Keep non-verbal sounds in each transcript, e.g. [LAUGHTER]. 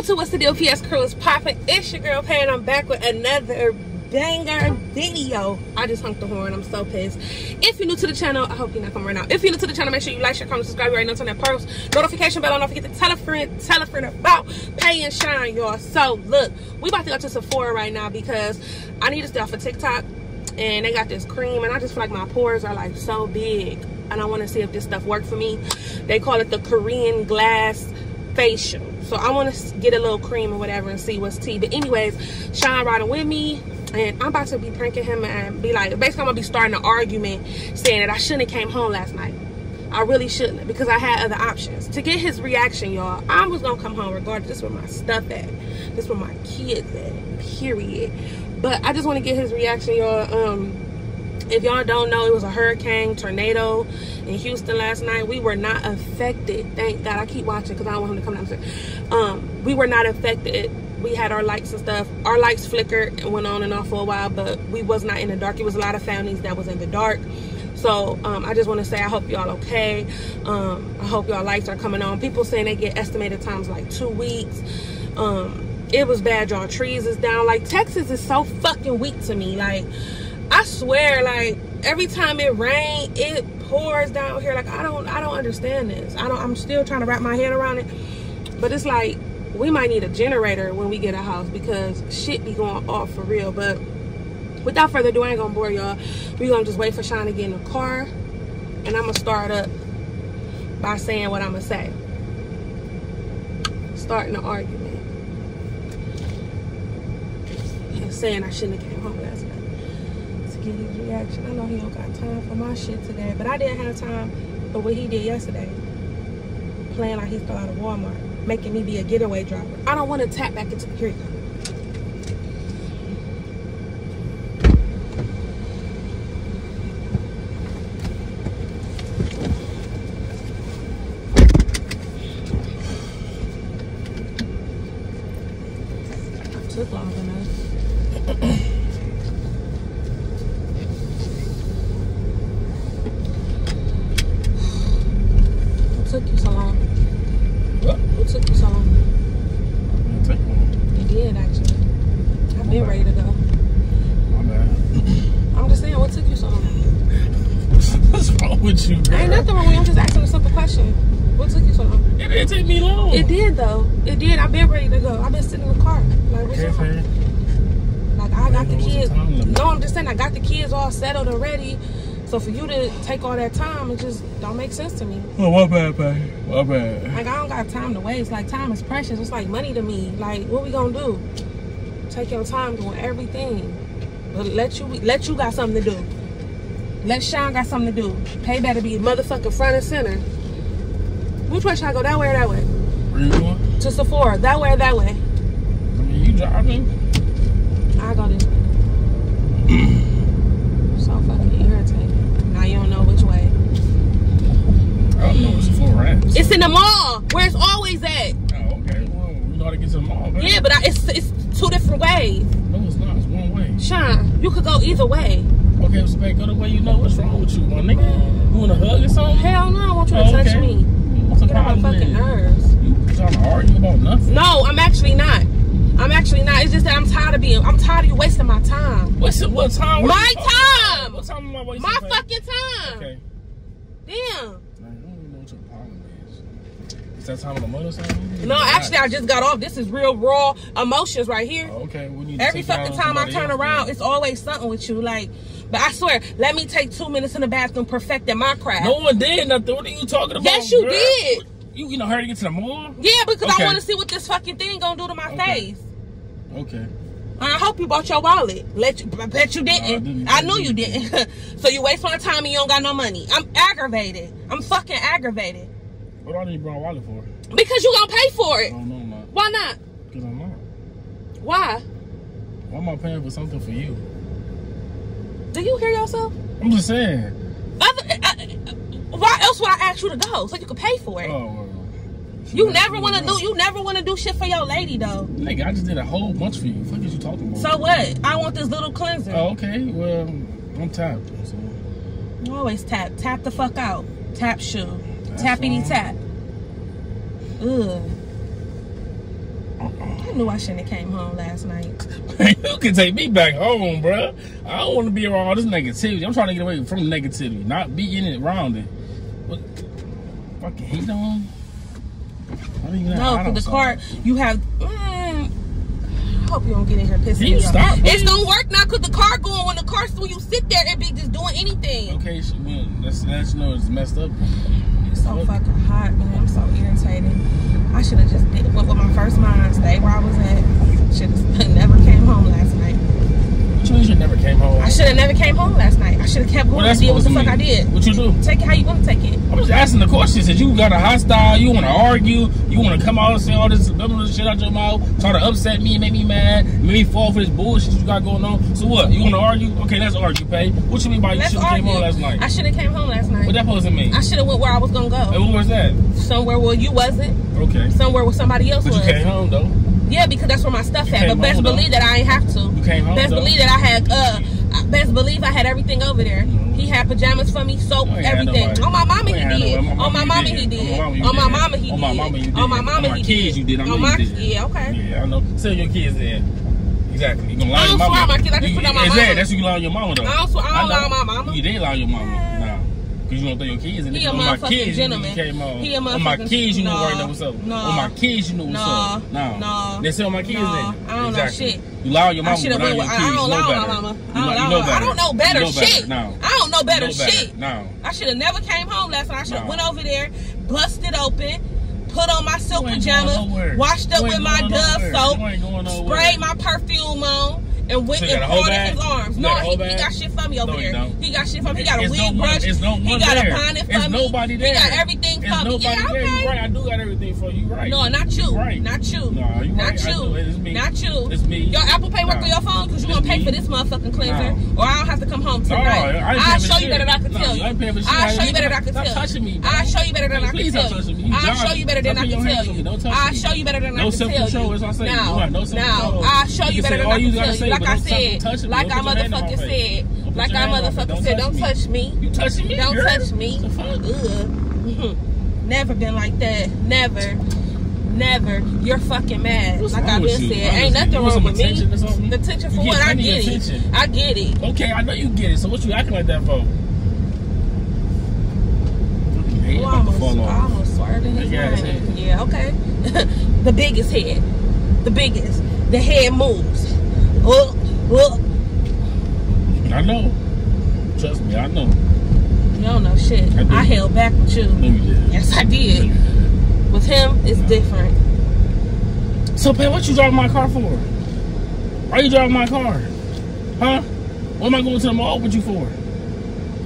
YouTube, what's the deal? PS Crew is popping. It's your girl Pay, and I'm back with another banger video. I just honked the horn. I'm so pissed. If you're new to the channel, I hope you're not coming right now. If you're new to the channel, make sure you like, share, comment, subscribe. Already know turn that post notification bell on. Don't forget to tell a friend, tell a friend about Pay and Shawn, y'all. So look, we about to go to Sephora right now because I need to stay off of TikTok, and they got this cream, and I just feel like my pores are like so big, and I want to see if this stuff works for me. They call it the Korean glass facial. So I want to get a little cream or whatever and see what's tea. But anyways, Shawn riding with me and I'm about to be pranking him and be like, basically I'm gonna be starting an argument saying that I shouldn't have came home last night. I really shouldn't because I had other options. To get his reaction, y'all, I was gonna come home regardless. This where my stuff at. This where my kids at, period. But I just wanna get his reaction, y'all. Um, if y'all don't know, it was a hurricane, tornado in Houston last night. We were not affected. Thank God. I keep watching because I don't want him to come downstairs. Um, we were not affected. We had our lights and stuff. Our lights flickered and went on and off for a while, but we was not in the dark. It was a lot of families that was in the dark. So um, I just want to say I hope y'all okay. Um, I hope y'all lights are coming on. People saying they get estimated times like two weeks. Um, it was bad, y'all. Trees is down. Like Texas is so fucking weak to me. Like I swear, like every time it rains, it pours down here. Like I don't, I don't understand this. I don't. I'm still trying to wrap my head around it. But it's like we might need a generator when we get a house because shit be going off for real. But without further ado, I ain't gonna bore y'all. We gonna just wait for Shawn to get in the car, and I'm gonna start up by saying what I'm gonna say. Starting an argument and saying I shouldn't have came home last night get his reaction. I know he don't got time for my shit today, but I didn't have time for what he did yesterday. Playing like he stole out of Walmart, making me be a getaway driver. I don't want to tap back into here. took long enough. took you so long? What? What took you so long? It'll take long. It did actually. I've been ready to go. My bad. I'm just saying, what took you so long? What's wrong with you, girl? Ain't nothing wrong with you. I'm just asking a simple question. What took you so long? It didn't take me long. It did though. It did. I've been ready to go. I've been sitting in the car. Like, what's Okay, wrong? Like I got the kids. No, I'm just saying I got the kids all settled and ready. So for you to take all that time, it just don't make sense to me. Oh, my bad, babe. What bad. Like I don't got time to waste. Like time is precious. It's like money to me. Like what we gonna do? Take your time doing everything. But let you let you got something to do. Let Shawn got something to do. Pay better be motherfucking front and center. Which way should I go? That way or that way? Where you going? To Sephora. That way or that way? I mean, you driving. I go this way. [CLEARS THROAT] so fucking irritating. Now you don't know which way. I don't know what's for rats. It's in the mall where it's always at. Oh, okay. Well, we know how to get to the mall, baby. Yeah, but I, it's it's two different ways. No, it's not. It's one way. Shawn, you could go either way. Okay, babe, go the way you know what's wrong with you, my nigga. You want a hug or something? Hell no, I want you to Oh, touch okay. me. What's the Get on my fucking nerves. Trying to argue about nothing? No, I'm actually not. I'm actually not. It's just that I'm tired of being. I'm tired of you wasting my time. What's? What time? What My time! What time am I wasting? My babe? fucking time. Okay. Damn. I don't even know what your problem is. Is that time of the month or something? No, actually, I just got off. This is real raw emotions right here. Oh, okay, we need to Every fucking time I turn else, around, it's always something with you. Like, but I swear, let me take two minutes in the bathroom perfecting my craft. No one did nothing. What are you talking about? Yes, you girl? did. You you know hurry to get to the mall? Yeah, because Okay. I want to see what this fucking thing gonna do to my Okay. face. Okay. I hope you bought your wallet. Let you, I bet you didn't. No, I didn't. I knew you didn't. [LAUGHS] so you waste my time and you don't got no money. I'm aggravated. I'm fucking aggravated. What do I need my wallet for? Because you gonna pay for it. No, I'm not. Why not? Because I'm not. Why? Why am I paying for something for you? Do you hear yourself? I'm just saying. Other, uh, uh, why else would I ask you to go so you could pay for it? Oh, you never want to do. You never want to do shit for your lady though. Nigga, I just did a whole bunch for you. What is you talking about? So what? I want this little cleanser. Oh, okay. Well, I'm tapped. So. You always tap. Tap the fuck out. Tap shoe. That's Tappity tap. Ugh. I knew I shouldn't have came home last night. [LAUGHS] you can take me back home, bro. I don't want to be around all this negativity. I'm trying to get away from negativity, not be in it around it. What? Fucking hate on? I don't even know No, for the car, you have. Mm, I hope you don't get in here pissing Can you me off. stop, It's gonna work now because the car going when the car when you sit there, and be just doing anything. Okay, she went. Let's let you know it's messed up. It's so fucking hot, man. I'm so irritated. I should have just did, went with my first mind, stayed where I was at. Should have never came home last night. Which means you never came home. I should have never came home last night. I should have kept going and that's did what the to fuck I did. What you do? Take it how you want to take it. I'm just asking the questions. That you got a hostile, you want to argue, you want to come out and say all this little shit out your mouth, try to upset me and make me mad, make me fall for this bullshit you got going on. So what? You want to argue? Okay, let's argue, Pay. What you mean by you should have came home last night? I should have came home last night. What that supposed to mean? I should have went where I was gonna Hey, go. where was that? Somewhere where you wasn't. Okay. Somewhere where somebody else But you was. came home though. Yeah, because that's where my stuff You at. But best home, though. believe that I ain't have to. You came home Best though. believe that I had uh best believe I had everything over there. He had pajamas for me, soap, everything. On my mama he did. On my mama he did. On my mama he did. On my mama you did. On my mama he kids did. you did. On my yeah, okay. Yeah, I know. Sell your kids in. Exactly. You gonna lie I to your don't mama. swear my kids, I just put on my exactly. mama. That's what you lie on your mama though. I don't swear- I don't lie on my mama. You did lie on your mama. Nah. Cause you don't throw your kids in He a my motherfucking kids, gentleman. came home. He a On my kids, you know right know what's up. Nah. On my kids, you know what's up. No. Nah. They sell my kids in. I don't know shit. You lie on your I mama, should but have went. with- your I don't lie on my mama. I don't, know- lie you know on- I better. don't know better You know better. shit. No. I don't know better shit. No. I should have never came home last night. I should have went over there, busted open, put on my silk You ain't going pajamas, washed up with my Dove soap, You ain't going nowhere. sprayed my perfume on, and went So and a in his arms. You No, he, he got shit for me over No, he there. don't. He got shit for me. He got a It's wig no brush. No he got there. a bonnet for It's me. nobody there. He got everything It's nobody Yeah, there. okay. You right. I do got everything for you. Right. No, not you. Right. Not you. No, you not right. I you. It's me. Not you. It's me. Your Apple Pay work No. on your phone because you It's gonna pay me. for this motherfucking cleanser, No. or I don't have to come home No, tonight. I ain't I'll show you better than I can No, tell you you. ain't paying for. I'll show you better than I can tell touching me, you. I'll show you better than I can please tell don't touch me. you. You I'll show you better than I can tell you. Don't touch I'll show you better than I No can tell self-control, you. that's what I'm saying. You Now, no now, self-control. I'll show You you better say than I you can tell say, you. Like I said, like I put your hand in my motherfucking said, like I hand in my face. motherfucking said, don't touch me. You touching me? Don't touch me. Ugh. Never been like that. Never. Never. You're fucking mad. What's like I've been said. Ain't nothing you wrong with me. attention? The attention for what? I get it. attention. I get it. Okay, I know you get it. So what you acting like that for? I almost, I almost swerved in his head. Yeah, okay. [LAUGHS] the biggest head. The biggest. The head moves. Oh, oh. I know. Trust me, I know. You don't know shit. I. I held back with you. No, you. Yes, I No, did. With him, it's different. So, Pat, what you driving my car for? Why you driving my car? Huh? What am I going to the mall with you for?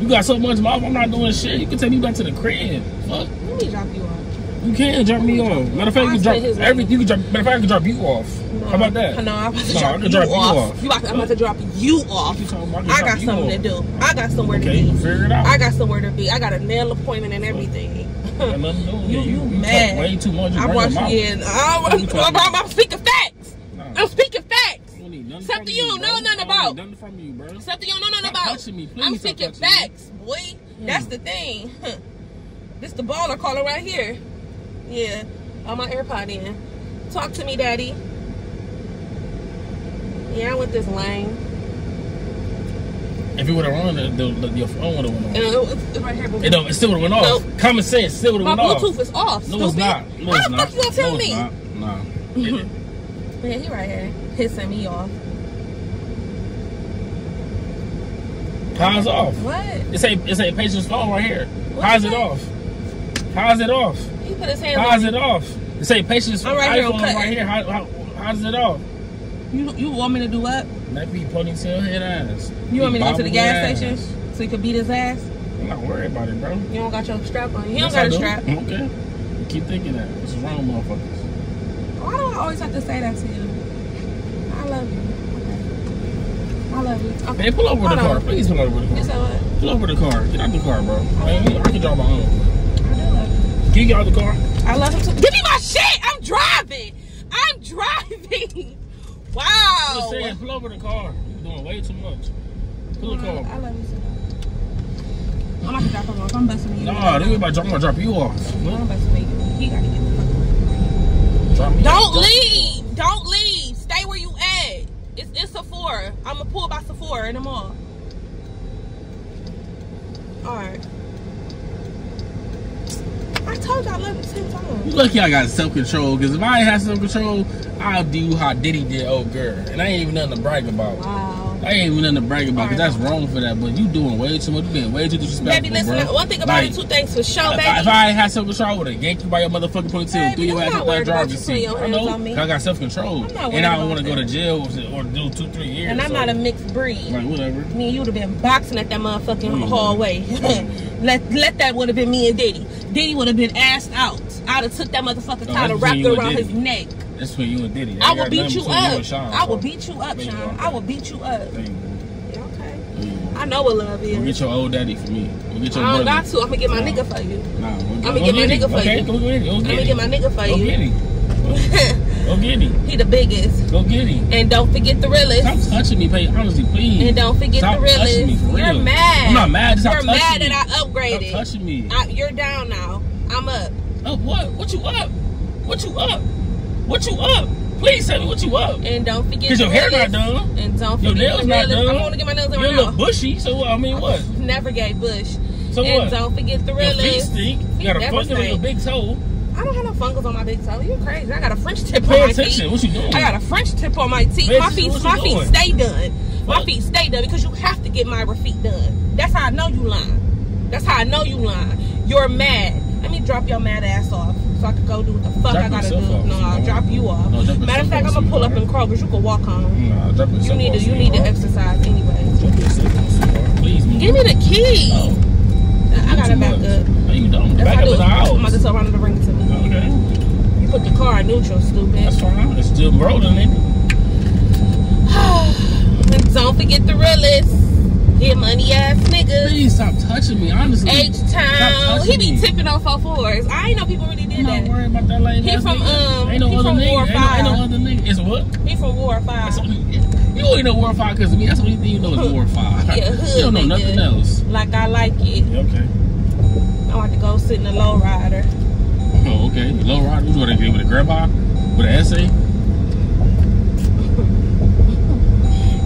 You got so much mouth, I'm not doing shit. You can take me back to the crib. Fuck. Let me drop you off. You can drop me off. Matter of fact, you can drop said his every. name. You can drop. Matter of fact, I can drop you off. How about that? No, I'm about to No, drop you drop you off. off. You about I'm about to drop you off. You about- I I got something off. to do. I got somewhere Okay, to be. figure it out. I got somewhere to be. I got a nail appointment and everything. Got nothing to do with You- you talk mad. way too much. You I'm watching mouth. I'm, You I'm, I'm speaking facts. Nah. I'm speaking facts. I don't need nothing Something you don't know nothing about. Nothing from you, bro. Something you don't know nothing about. me. Please I'm speaking facts, boy. That's hmm. the thing. [LAUGHS] this the baller caller right here. Yeah, on my AirPod in. Talk to me, daddy. Yeah, I'm with this lane. If it would have run, the, the, your phone would have went off. it's, it's right here. It, it still would have went off. No. Common sense still would have went off. My Bluetooth is off. No, it's not. No, How it's the not. fuck you gonna tell no, me? It's not. Nah. It- Yeah, [LAUGHS] he right here pissing me off. How's it off? What? It say it say Patience's phone right here. How's it off? How's it off? He put his hands How's on it off? It say Patience's I'm right here, iPhone I'm cutting. right here. How, how, how's it off? You you want me to do what? That be ponytail head ass. You want me to go to the gas ass. station so you can beat his ass? I'm not worried about it, bro. You don't got your strap on. You don't got I a do. strap. Okay. Keep thinking that. What's wrong, motherfuckers? Why do I always have to say that to you? I love you. Okay. I love you. Okay. Hey, pull over Hold the car. on. Please pull over the You car. said what? Pull over the car. Get out the car, bro. I, mean, I can drive my own. Get y'all the car. I love him too. Give me my shit. I'm driving. I'm driving. [LAUGHS] Wow. I was saying, pull over the car. You're doing way too much. Pull the car. I love you so. I'm about to drop him off. I'm busting you. Nah, they about to drop, I'ma drop you off. I'm busting you. He gotta get the fuck Drop me Don't leave. Don't leave. Stay where you at. It's, it's Sephora. I'm gonna pull by Sephora in the mall. All right. I told you I love you ten You lucky I got self control, because if I had self control, I'll do how Diddy did old girl. And I ain't even nothing to brag about. Wow. I ain't even nothing to brag about, because that's wrong for that. But you doing way too much. You being way too disrespectful, Baby, listen. bro. One thing about Like, it, two things for sure, If baby. I, if I had self control, I would have yanked you by your motherfucking ponytail, threw your ass up that driver's you seat. I know, on me. 'cause I got self control, I'm not worried and I don't want to go to jail or do two, three years. and I'm so, not a mixed breed. like whatever. Me and you would have been boxing at that motherfucking Mm. hallway. [LAUGHS] let let that would have been me and Diddy. Diddy would have been assed out. I'd have took that motherfucker No, tie that's and wrapped it around his neck. That's between you and Diddy. That I will beat you up. and Shawn, I will beat you up, you go, Shawn. I will beat you up. There you okay. There you go. I know what love Go is. get your old daddy for me. Go get your I don't brother. got to. I'm gonna get my No. nigga for you. Nah, go, I'ma go get my nigga for okay, you. Go get. Go I'm gonna get my nigga for Go you. get him. [LAUGHS] Go get him. he the biggest. Go get him. And don't forget the realest. Stop touching me, pay honestly, please. And don't forget Stop the touching me, realest. for You're mad. I'm not mad. Just You're mad touching that. I upgraded. Stop touching me. I, you're down now. I'm up. Up what? What you up? What you up? What you up? Please tell me what you up. And don't forget Cause your hair not done. And don't forget. Your nails not done. I'm gonna get my nails done You right look now. bushy. So I mean, what? [LAUGHS] Never gave bush. So and what? don't forget the Your feet stink. You got a fungus on your big toe. I don't have no fungus on my big toe. You crazy? I got a French tip Pay on my attention. feet. What you doing? I got a French tip on my teeth. Pay My feet, my you feet stay done. My feet stay done because you have to get my feet done. That's how I know you lying. That's how I know you lying. You're mad. Let me drop your mad ass off so I can go do what the fuck Drop I gotta do. off, no, I'll drop you off. No, Matter of fact, I'm gonna pull up in. Kroger's. You can walk home. Nah, drop You need to you need to exercise anyway. Drop yourself off, sweetheart. Please. Give me the key. Oh, I gotta back up. No, you don't. That's Back up in it. I'm about to tell Rhonda to bring it to me. Okay. You put the car in neutral, stupid. That's fine. It's still rolling, nigga. [SIGHS] Don't forget the realest. Get money ass niggas. Please stop touching me, honestly. H Town. He be me. tipping on four fours. I ain't know people really I'm did not that. worried about that lame He from, nigga. um, ain't no he other from nigga. War Ain't no, ain't no other nigga. It's what? He from Ward Five. only, you only know Ward 5 because of me. That's the only thing you know is Ward 5. Yeah, [LAUGHS] hood you don't know nigga. nothing else. Like I like it. Okay. I want to go sit in a low rider. Oh, okay. Low ride. What you want to get with a grandpa? With an essay?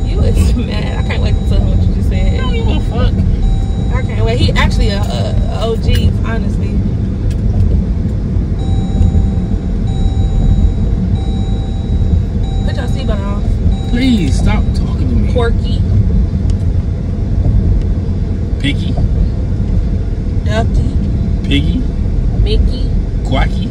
You is mad. I can't wait to tell him what you just I said. don't give a fuck. I can't. He actually a, a, a OG, honestly. Put your seatbelt on. Please stop talking to me. Quirky, Picky, Ducky, piggy, Mickey. quacky.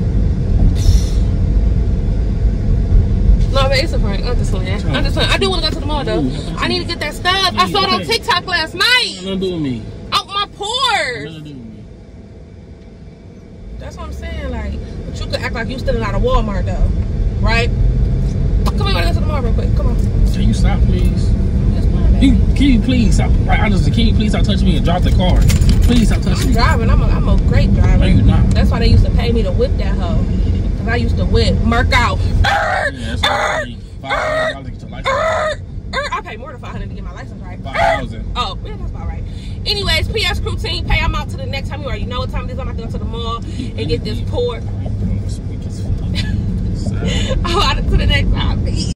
No, but it's a prank. I'm just playing. I'm just playing. I do want to go to the mall though. I need to get that stuff. I saw it on TikTok last night. Nothing to do with me. Out my pores. Nothing to me. That's what I'm saying. Like, but you could act like you stealing out of Walmart though, right? Come on, go to the mall real quick. Come on. Can you stop, please? You, can you please stop? Right, honestly, can you please stop touching me and drop the car? Please stop touching I'm me. driving. I'm a, I'm a great driver. No, you not. That's why they used to pay me to whip that hoe. Cause I used to whip, murk out. Yeah, that's what I mean. Five hundred dollars to get your license. Er, er, I pay more than 500 to get my license right. Five thousand. Oh, yeah, that's about right. Anyways, PS Crew Team, pay. I'm out to the next time. You already know what time it is. I'm about to go to the mall and get this port. Speak as fuck. Oh, to the next time.